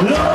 Love